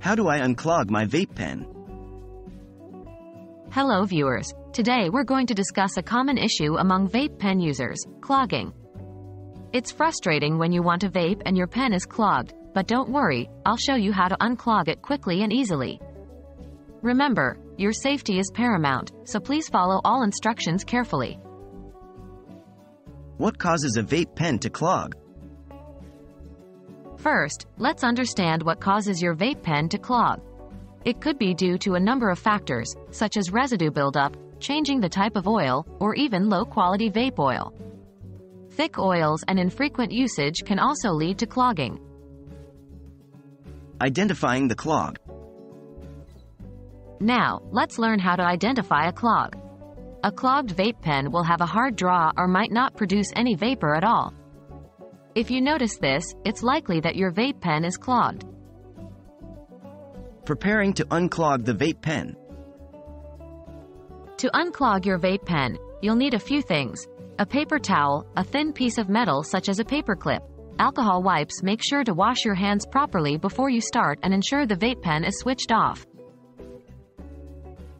How do I unclog my vape pen? Hello viewers. Today we're going to discuss a common issue among vape pen users, clogging. It's frustrating when you want to vape and your pen is clogged, but don't worry, I'll show you how to unclog it quickly and easily. Remember, your safety is paramount, so please follow all instructions carefully. What causes a vape pen to clog? First, let's understand what causes your vape pen to clog. It could be due to a number of factors, such as residue buildup, changing the type of oil, or even low-quality vape oil. Thick oils and infrequent usage can also lead to clogging. Identifying the clog. Now, let's learn how to identify a clog. A clogged vape pen will have a hard draw or might not produce any vapor at all. If you notice this, it's likely that your vape pen is clogged. Preparing to unclog the vape pen. To unclog your vape pen, you'll need a few things. A paper towel, a thin piece of metal such as a paperclip, alcohol wipes make sure to wash your hands properly before you start and ensure the vape pen is switched off.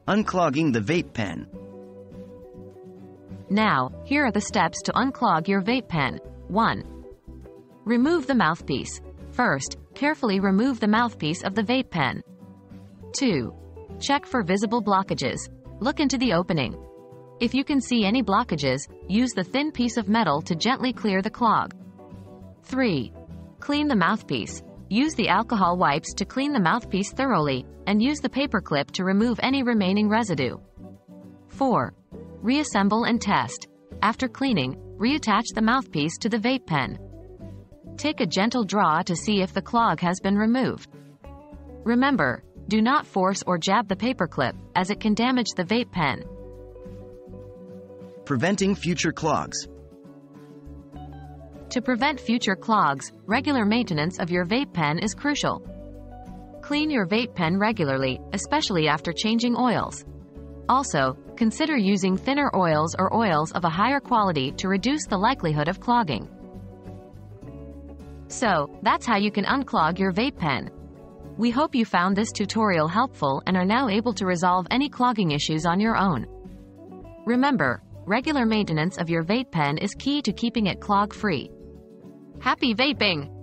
Unclogging the vape pen. Now, here are the steps to unclog your vape pen. 1. Remove the mouthpiece. First, carefully remove the mouthpiece of the vape pen. 2. Check for visible blockages. Look into the opening. If you can see any blockages, use the thin piece of metal to gently clear the clog. 3. Clean the mouthpiece. Use the alcohol wipes to clean the mouthpiece thoroughly, and use the paper clip to remove any remaining residue. 4. Reassemble and test. After cleaning, reattach the mouthpiece to the vape pen. Take a gentle draw to see if the clog has been removed. Remember, do not force or jab the paperclip, as it can damage the vape pen. Preventing future clogs. To prevent future clogs, regular maintenance of your vape pen is crucial. Clean your vape pen regularly, especially after changing oils. Also, consider using thinner oils or oils of a higher quality to reduce the likelihood of clogging. So, that's how you can unclog your vape pen. We hope you found this tutorial helpful and are now able to resolve any clogging issues on your own. Remember, regular maintenance of your vape pen is key to keeping it clog-free. Happy vaping!